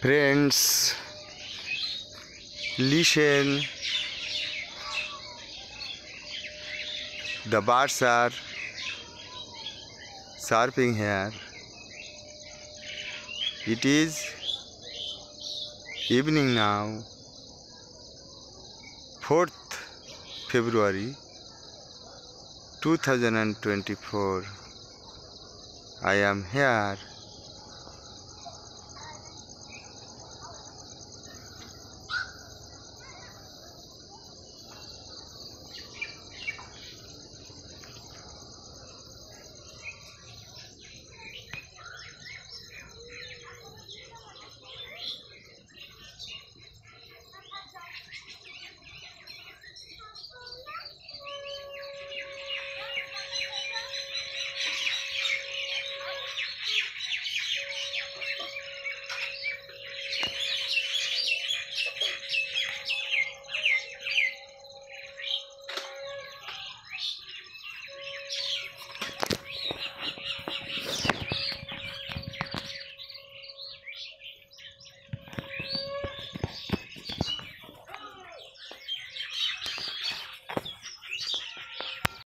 Friends, listen. The birds are surfing here. It is evening now, 4th February 2024. I am here